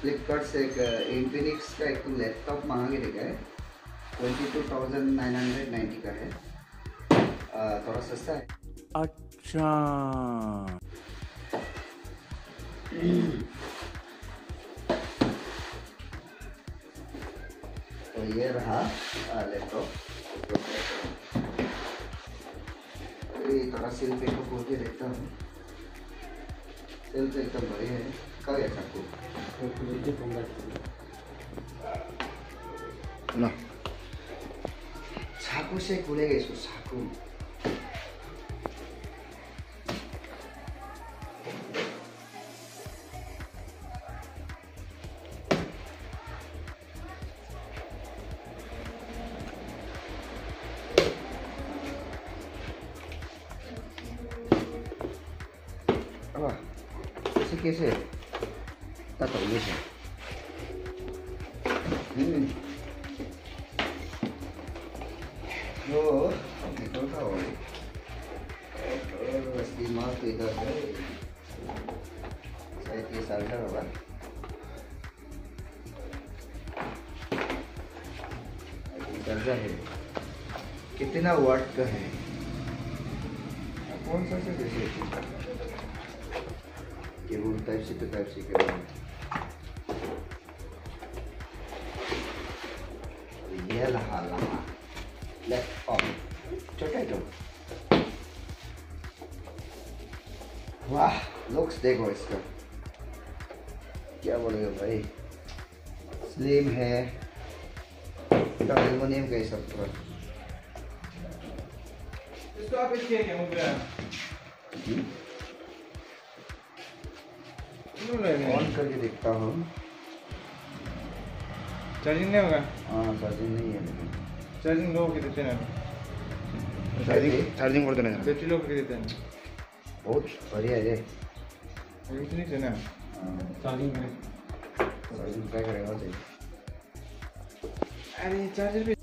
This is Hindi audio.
फ्लिपकार्ट से एक इन्फिनिक्स का एक लैपटॉप मंगा के देखा है twenty two thousand nine hundred ninety का है। आ, थोड़ा सस्ता है। अच्छा। तो ये रहा लैपटॉप ये थोड़ा सेल पे को खोल के देखता हूँ। सेल तो एकदम बढ़िया है। 이제 동갈 하나. 사구세 군에게서 사구. 아, 이 새끼 새 tak tahu ni sih hmm oh itu tahu oh mesti mau tidak saya kisah apa दर्जा है कितना वाट का है कौन सा से जैसे cable type C to type C cable वाह लुक्स देखो इसका। क्या बोलेगा भाई? स्लिम है। एल्युमिनियम का ही सब पूरा इसको आप इसके क्या हो। गया क्यों लगे ऑन करके देखता हूँ। चार्जिंग नहीं होगा? हाँ चार्जिंग नहीं है लेकिन। चार्जिंग लो के देते हैं। चार्जिंग चार्जिंग कर देना बैटरी लो के देते हैं। बहुत बढ़िया है। ना। चार्जिंग में चार्जिंग क्या करेगा अरे चार्जर पे